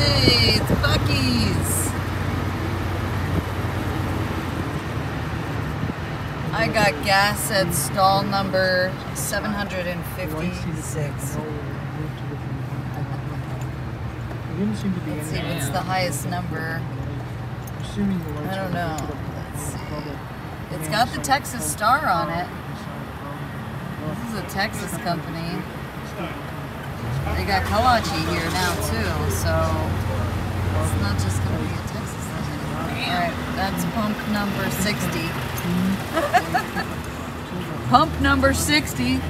It's Buc-ee's. I got gas at stall number 756. Let's see what's the highest number. I don't know. It's got the Texas Star on it. This is a Texas company. They got Kawachi here now too, so it's not just gonna be a Texas thing anymore. Alright, that's pump number 60. Mm-hmm. pump number 60.